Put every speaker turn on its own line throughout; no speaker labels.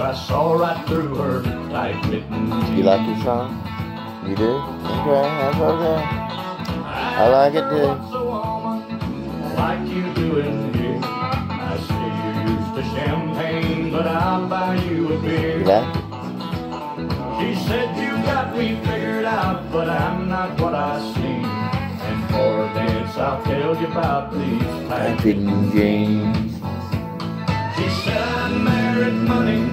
I saw right through her tight fitting jeans.
You like this song? You do? Okay, that's okay. I like it too.
What's a woman like you doing here? I see you're used to champagne, but I'll buy you a beer.
You it?
She said you got me figured out, but I'm not what I seem. And for a dance, I'll tell you about these
I couldn't dream.
She said I'm married money.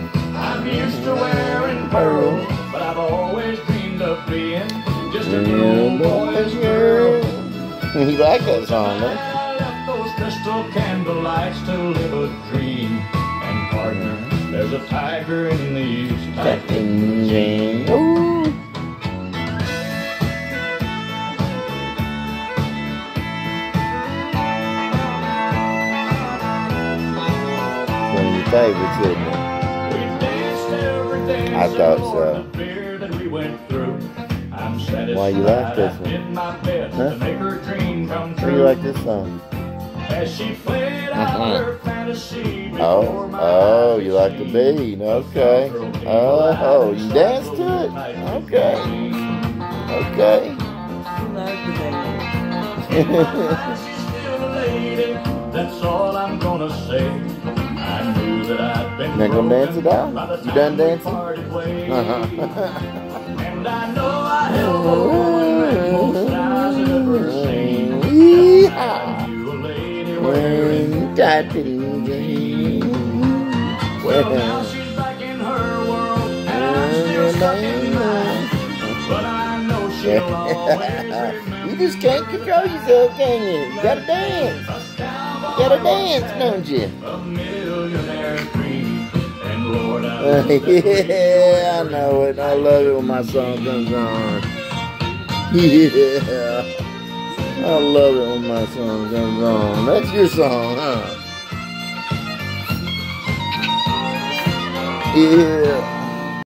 I'm used to wearing pearls, but I've always dreamed of being just a mm-hmm. grown boy's girl.
you like that song, huh?
I left those crystal candle lights to live a dream. And partner, there's a tiger in these tight.
Ooh. One of your favorites, isn't it? I thought so.
The beer that we went through. I'm satisfied.
Why you like this
I
one?
did my best
Huh?
to make her dream come
How
true.
do you like this song?
As she played out her fantasy
Oh, oh, you like the beat. Okay. Oh, oh you dance to it? Okay. Okay.
I'm gonna say. I knew that I'd been
Not gonna dance it out? You done dancing? Uh-huh.
And I know I held more than most eyes ever seen.
Yeehaw.
Just you a lady wearing.
When
Well, now she's back in her world, and I'm still stuck in mine. But I know she'll always remain.
you just can't control yourself, can you? You gotta dance. Gotta dance, don't you? Uh, yeah, I know it. I love it when my song comes on. Yeah. I love it when my song comes on. That's your song, huh? Yeah.